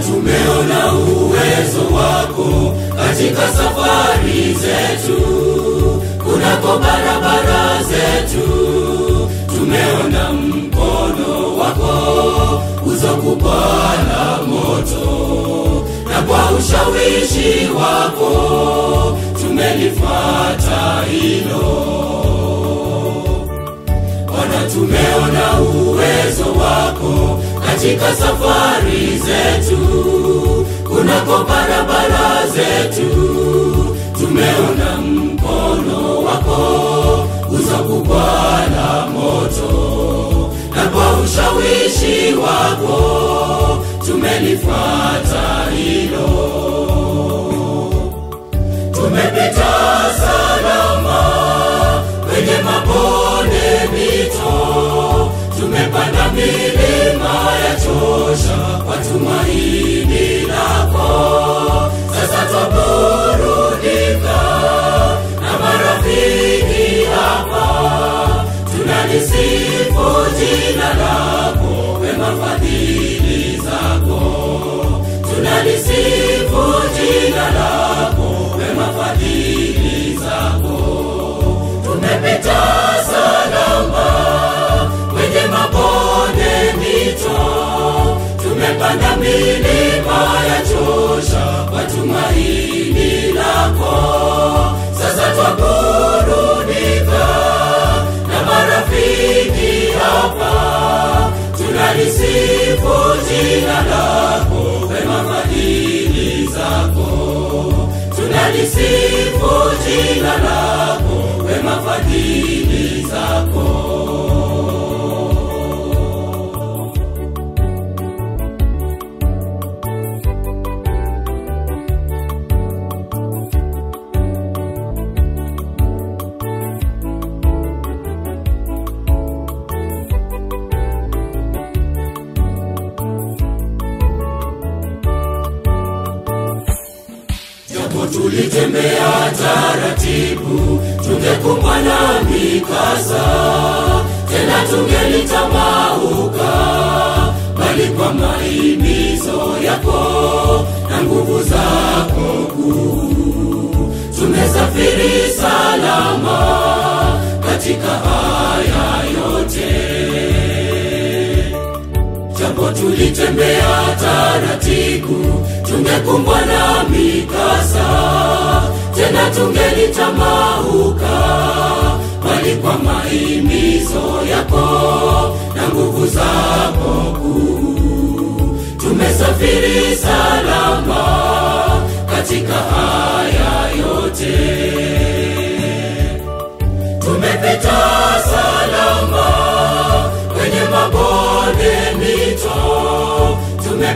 tumeona uwezo wako katika safari zetu. Kunako barabara zetu tumeona mkono wako uzokupala moto. Na kwa ushawishi wako tumelifata hilo. Bwana tumeona uwezo wako katika safari zetu, kunako barabara zetu, tumeona mkono wako uzokubwa na moto, na kwa ushawishi wako tumelifata hilo. Tumepita salama tunalisifu jina lako tunalisifu jina lako wema fadhili zako tulitembea taratibu tungekumbwa na mikasa tena tungelitamauka bali kwa maimizo yako na nguvu zako kuu japo tulitembea taratibu tungekumbwa na mikasa tena tungelitamauka bali kwa maimizo yako na nguvu zako kuu tumesafiri salama katika haya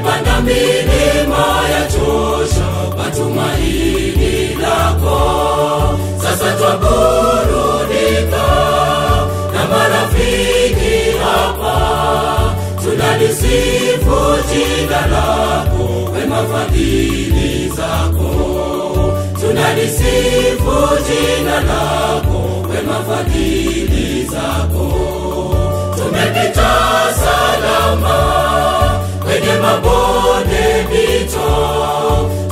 tumepanda milima ya chosha kwa tumaini lako. Sasa twaburudika na marafiki hapa. Tunalisifu jina lako wema fadhili zako. Tunalisifu jina lako wema fadhili zako. Tumepita salama mabonde mito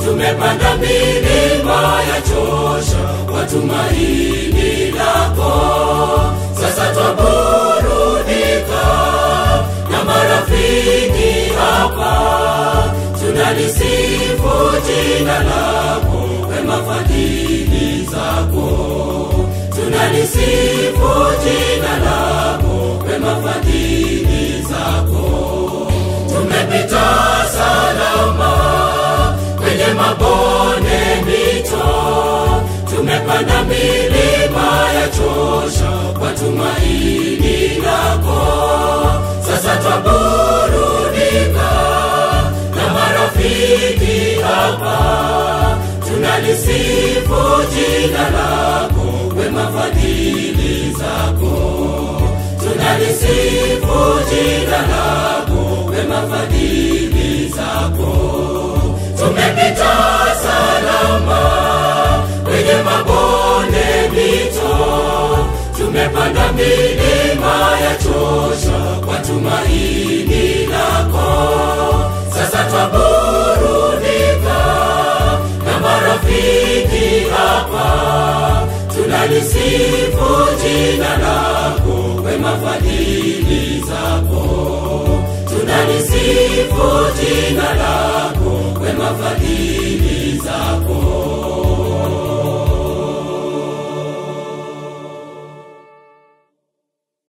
tumepanda milima ya chosha kwa tumaini lako. Sasa twaburudika na marafiki hapa tunalisifu jina lako wema zako. Tunalisifu jina lako wema tumepanda milima ya chosha kwa tumaini lako. Sasa twaburudika na marafiki hapa. Tunalisifu jina lako wema fadhili zako. Tunalisifu jina lako wema fadhili zako. Tumepita nimepanda milima ya chosha kwa tumaini lako sasa twaburudika na marafiki hapa. Tunalisifu jina lako wema fadhili zako. Tunalisifu jina lako wema fadhili